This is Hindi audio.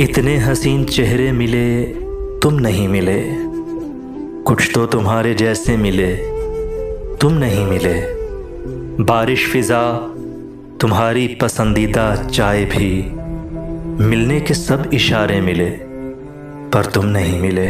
इतने हसीन चेहरे मिले, तुम नहीं मिले। कुछ तो तुम्हारे जैसे मिले, तुम नहीं मिले। बारिश फिजा, तुम्हारी पसंदीदा चाय भी। मिलने के सब इशारे मिले, पर तुम नहीं मिले।